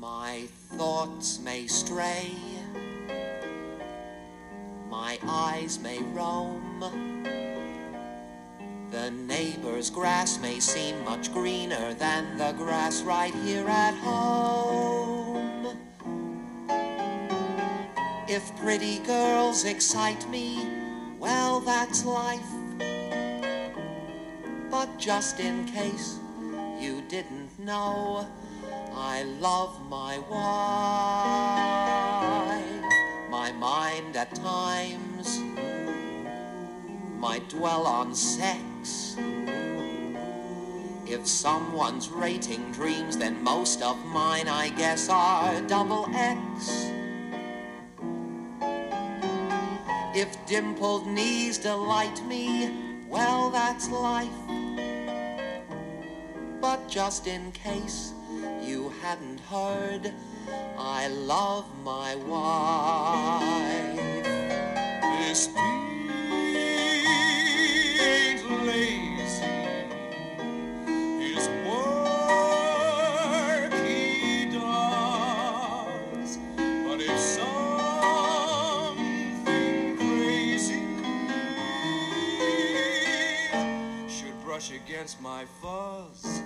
My thoughts may stray, my eyes may roam. The neighbor's grass may seem much greener than the grass right here at home. If pretty girls excite me, well, that's life. But just in case you didn't know, I love my wife. My mind at times might dwell on sex. If someone's rating dreams, then most of mine, I guess, are double X. If dimpled knees delight me, well, that's life. Just in case you hadn't heard, I love my wife. This ain't lazy. His work he does. But if something crazy should brush against my fuzz,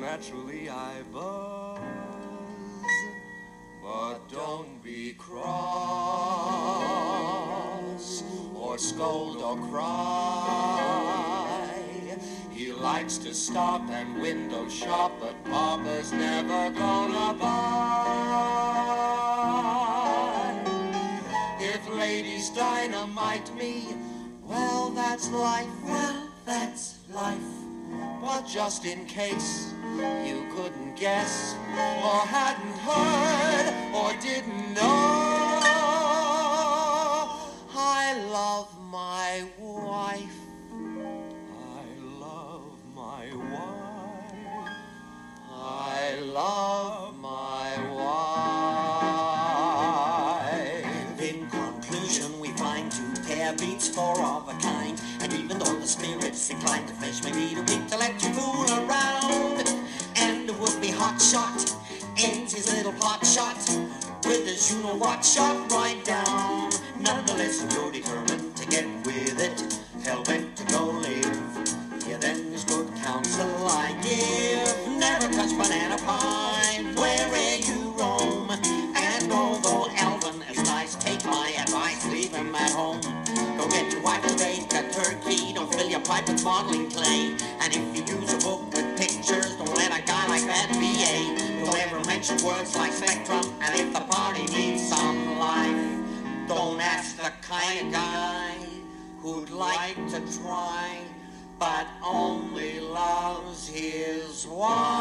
naturally I buzz. But don't be cross or scold or cry. He likes to stop and window shop, but Papa's never gonna buy. If ladies dynamite me, well, that's life. Well, that's life. But just in case you couldn't guess, or hadn't heard, or didn't pair beats four of a kind. And even though the spirit's inclined to fish, maybe too weak to let you fool around. And it would-be hot shot ends his little pot shot with his you know what shot right down. Nonetheless, you're determined to get with it, hell bent to go live. Yeah, then there's good counsel I give. Never touch banana leave him at home. Go get your wife a bake a turkey, don't fill your pipe with modeling clay. And if you use a book with pictures, don't let a guy like that be a. Don't ever mention words like spectrum, and if the party needs some life, don't ask the kind of guy who'd like to try, but only loves his wife.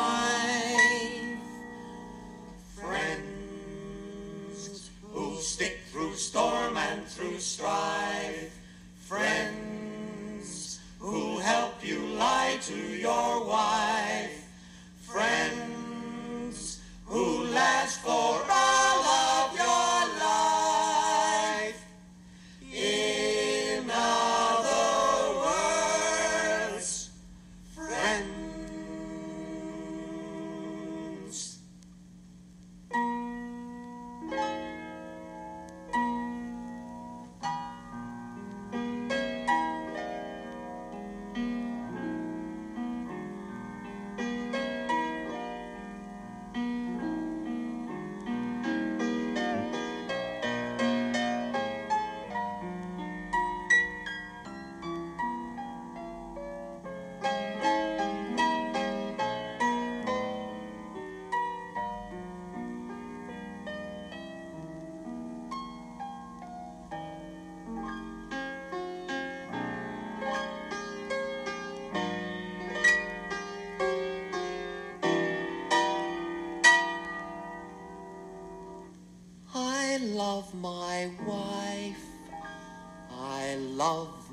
Love my wife. I love